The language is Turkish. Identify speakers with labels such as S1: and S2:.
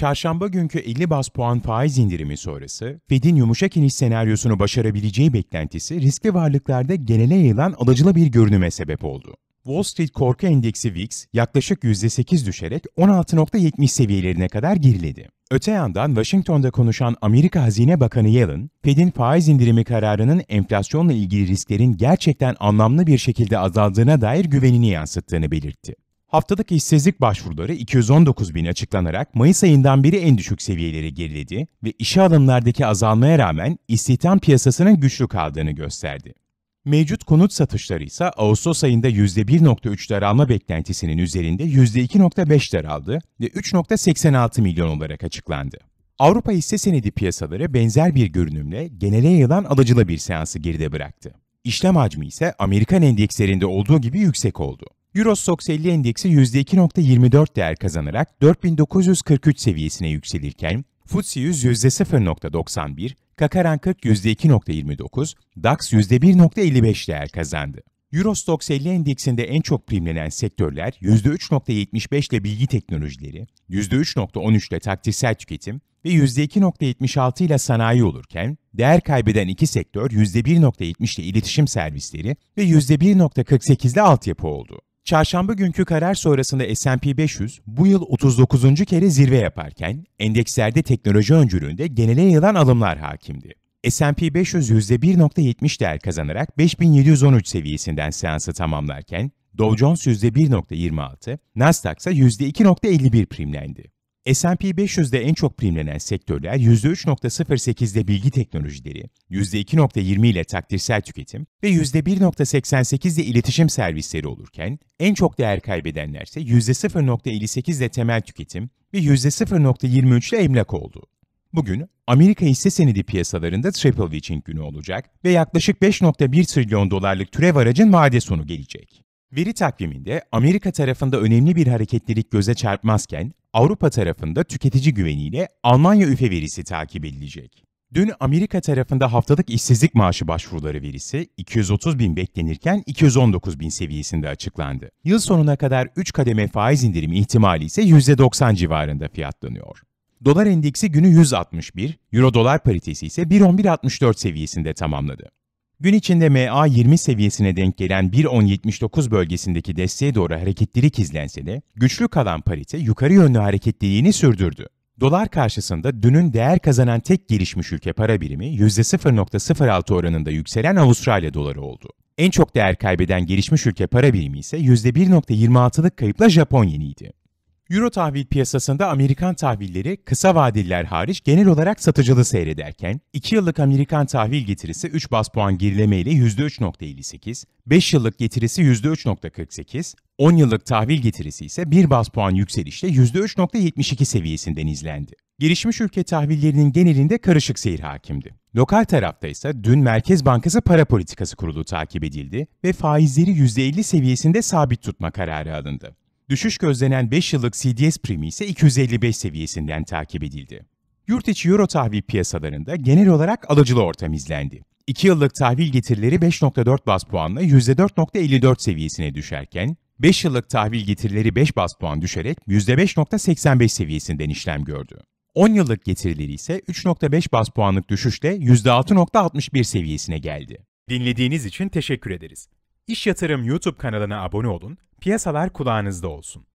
S1: Çarşamba günkü 50 bas puan faiz indirimi sonrası, Fed'in yumuşak iniş senaryosunu başarabileceği beklentisi riskli varlıklarda genele yayılan alıcılı bir görünüme sebep oldu. Wall Street Korku Endeksi VIX yaklaşık %8 düşerek 16.70 seviyelerine kadar geriledi. Öte yandan Washington'da konuşan Amerika Hazine Bakanı Yellen, Fed'in faiz indirimi kararının enflasyonla ilgili risklerin gerçekten anlamlı bir şekilde azaldığına dair güvenini yansıttığını belirtti. Haftalık işsizlik başvuruları 219 bin açıklanarak Mayıs ayından beri en düşük seviyelere geriledi ve işe alımlardaki azalmaya rağmen istihdam piyasasının güçlü kaldığını gösterdi. Mevcut konut satışları ise Ağustos ayında %1.3 daralma beklentisinin üzerinde %2.5 daraldı ve 3.86 milyon olarak açıklandı. Avrupa hisse senedi piyasaları benzer bir görünümle genele yayılan alıcılı bir seansı geride bıraktı. İşlem hacmi ise Amerikan endekslerinde olduğu gibi yüksek oldu. Eurostoxx 50 endeksi %2.24 değer kazanarak 4943 seviyesine yükselirken, FTSE 100 %0.91, Kakaran 40 %2.29, DAX %1.55 değer kazandı. Eurostoxx 50 endeksinde en çok primlenen sektörler %3.75 ile bilgi teknolojileri, %3.13 ile taktiksel tüketim ve %2.76 ile sanayi olurken, değer kaybeden iki sektör %1.70 ile iletişim servisleri ve %1.48 ile altyapı oldu. Çarşamba günkü karar sonrasında S&P 500 bu yıl 39. kere zirve yaparken endekslerde teknoloji öncülüğünde genele yayılan alımlar hakimdi. S&P 500 %1.70 değer kazanarak 5713 seviyesinden seansı tamamlarken Dow Jones %1.26, Nasdaq ise %2.51 primlendi. S&P 500'de en çok primlenen sektörler %3.08'de bilgi teknolojileri, %2.20 ile takdirsel tüketim ve %1.88 ile iletişim servisleri olurken, en çok değer kaybedenler ise %0.58 ile temel tüketim ve %0.23 ile emlak oldu. Bugün Amerika hisse senedi piyasalarında triple witching günü olacak ve yaklaşık 5.1 trilyon dolarlık türev aracın vade sonu gelecek. Veri takviminde Amerika tarafında önemli bir hareketlilik göze çarpmazken Avrupa tarafında tüketici güveniyle Almanya üfe verisi takip edilecek. Dün Amerika tarafında haftalık işsizlik maaşı başvuruları verisi 230 bin beklenirken 219 bin seviyesinde açıklandı. Yıl sonuna kadar 3 kademe faiz indirimi ihtimali ise %90 civarında fiyatlanıyor. Dolar endeksi günü 161, Euro dolar paritesi ise 1.1164 seviyesinde tamamladı. Gün içinde MA 20 seviyesine denk gelen 1.1079 bölgesindeki desteğe doğru hareketlilik izlense de güçlü kalan parite yukarı yönlü hareketliliğini sürdürdü. Dolar karşısında dünün değer kazanan tek gelişmiş ülke para birimi %0.06 oranında yükselen Avustralya doları oldu. En çok değer kaybeden gelişmiş ülke para birimi ise %1.26'lık kayıpla Japon yeniydi. Euro tahvil piyasasında Amerikan tahvilleri kısa vadeliler hariç genel olarak satıcılı seyrederken, 2 yıllık Amerikan tahvil getirisi 3 bas puan gerileme ile %3.58, 5 yıllık getirisi %3.48, 10 yıllık tahvil getirisi ise 1 bas puan yükselişle %3.72 seviyesinden izlendi. Gelişmiş ülke tahvillerinin genelinde karışık seyir hakimdi. Lokal tarafta ise dün Merkez Bankası Para Politikası Kurulu takip edildi ve faizleri %50 seviyesinde sabit tutma kararı alındı. Düşüş gözlenen 5 yıllık CDS primi ise 255 seviyesinden takip edildi. Yurt içi euro tahvil piyasalarında genel olarak alıcılı ortam izlendi. 2 yıllık tahvil getirileri 5.4 bas puanla %4.54 seviyesine düşerken, 5 yıllık tahvil getirileri 5 bas puan düşerek %5.85 seviyesinden işlem gördü. 10 yıllık getirileri ise 3.5 bas puanlık düşüşle %6.61 seviyesine geldi. Dinlediğiniz için teşekkür ederiz. İş Yatırım YouTube kanalına abone olun, piyasalar kulağınızda olsun.